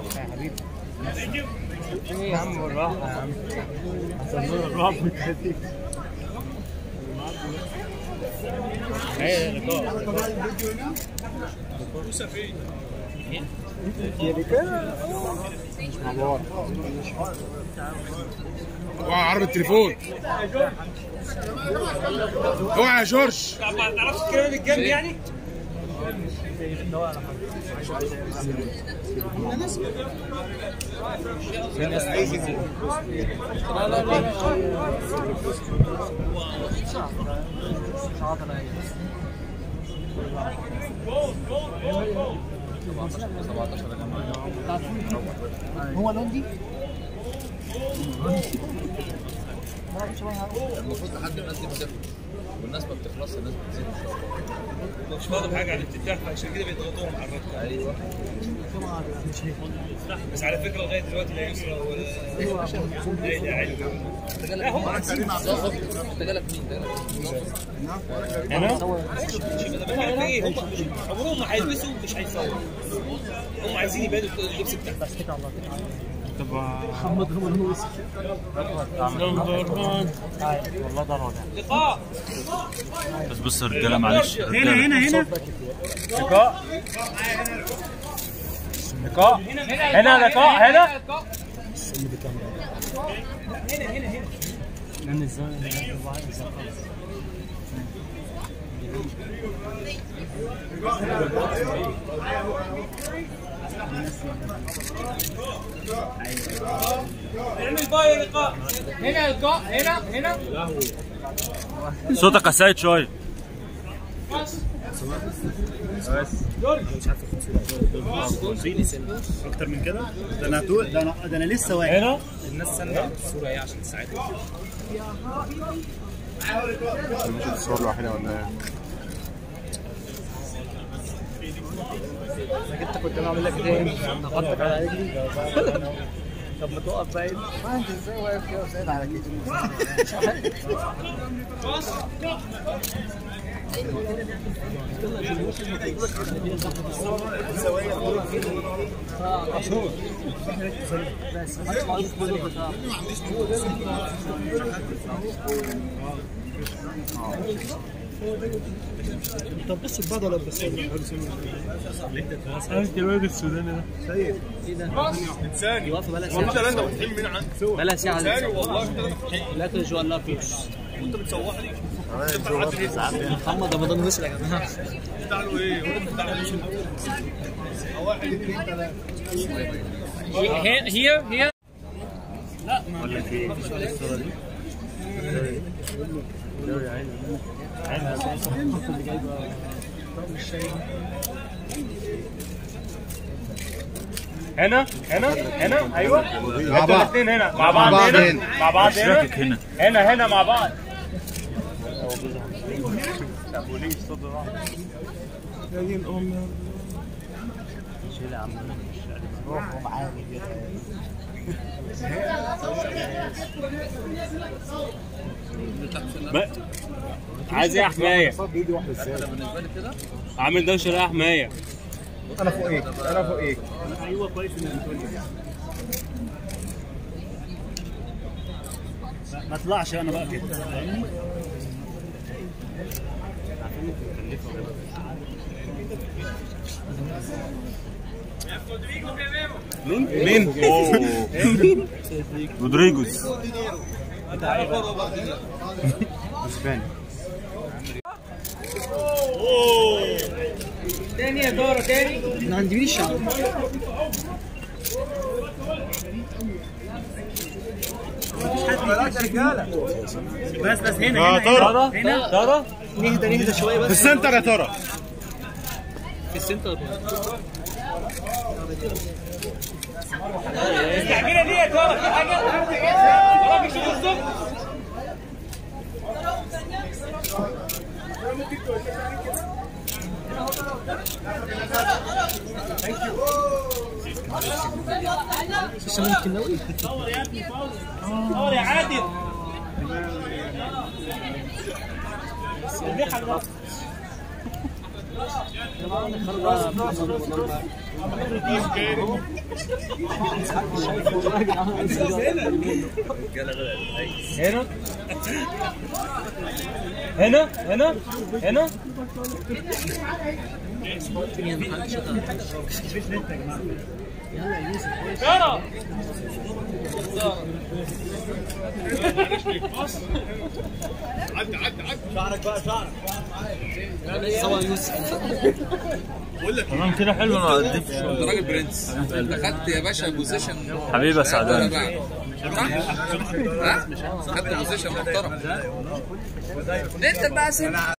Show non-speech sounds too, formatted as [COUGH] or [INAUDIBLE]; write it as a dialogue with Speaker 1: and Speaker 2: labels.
Speaker 1: بالراحه يا حبيبي. إيه يا عم بالراحة يا عم. عشان نور الرعب إيه لقاء
Speaker 2: اوعى عرب التليفون. اوعى يا جورج.
Speaker 3: ما تعرفش الكلام الجنب يعني؟
Speaker 1: هو لوندي
Speaker 4: المفروض لحد الناس دي بتخلص والناس ما بتخلصش الناس بتزيد.
Speaker 3: مش فاضل حاجة على الافتتاح فعشان كده بيضغطوهم على الركب
Speaker 4: أيوه.
Speaker 3: بس على فكرة لغاية دلوقتي لا يسرى ولا لا عادي لا هم
Speaker 4: جالك مين؟
Speaker 3: أنا؟ إيه هم عمرهم ما هيلبسوا مش هيسووا هم عايزين يبانوا اللبس بتاعهم.
Speaker 1: محمد هو الموس
Speaker 3: والله رائع لقاء
Speaker 5: بس بص رجاله معلش
Speaker 1: هنا هنا هنا
Speaker 3: لقاء لقاء هنا لقاء هنا
Speaker 1: لأن إزاي
Speaker 3: اعمل باي لقاء هنا لقاء هنا هنا
Speaker 5: صوتك يا سيد شوية
Speaker 1: أكتر من كده؟ ده أنا ده أنا ده أنا لسه واقف.
Speaker 3: هنا؟
Speaker 4: الناس سنة. الصورة إيه عشان تساعدهم
Speaker 2: مش الصور لوحدها ولا إيه؟
Speaker 1: انت كنت بعمل لك إيه؟ نحطك على رجلي. [LAUGHS] طب ما تقف بعيد. ما انت إزاي واقف كده وسايد على [LAUGHS] كده طب بص البدله بس
Speaker 3: انت الواد السوداني ده
Speaker 1: ثاني واقفه بلا ساعه بلا ساعه الاكل جو الله فيش محمد رمضان وصل يا جماعة
Speaker 3: هي هي هي
Speaker 5: بقول لك إيه الصورة دي
Speaker 3: هنا هنا هنا أيوه.
Speaker 2: مع بعض.
Speaker 3: الاثنين هنا. مع
Speaker 2: مع
Speaker 3: بعض هنا
Speaker 2: هنا.
Speaker 3: مع بعض هنا.
Speaker 5: هنا.
Speaker 3: هنا هنا مع بعض. بقى. عايز إيه يا حماية؟
Speaker 4: بالنسبة لي كده
Speaker 3: عامل دوشه يا حماية؟
Speaker 2: أنا فوقيك أنا فوقيك
Speaker 1: أيوه كويس انك بتقول ما اطلعش أنا بقى كده فاهمني؟ [LAUGHS]
Speaker 2: مين؟
Speaker 5: رودريجوز
Speaker 2: اسباني
Speaker 3: تاني يا دورة تاني
Speaker 1: ما عنديش شعر بس بس هنا هنا
Speaker 2: ترى
Speaker 1: هنا
Speaker 3: دورة
Speaker 1: نهدى نهدى شوية
Speaker 2: في
Speaker 1: بس
Speaker 2: السنتر يا ترى
Speaker 1: في السنتر
Speaker 3: مستعجلة ليه يا دورة في حاجة؟ وراك شغل الصبح
Speaker 1: لسه ممكن قوي
Speaker 3: دور يا عادل الريحة الرفض
Speaker 1: هنا هنا هنا هنا
Speaker 5: تمام كده حلو أنا
Speaker 4: انت راجل برنس انت خدت يا باشا بوزيشن
Speaker 5: حبيبي يا سعدان
Speaker 4: ها؟ خدت بوزيشن محترم انت بقى سن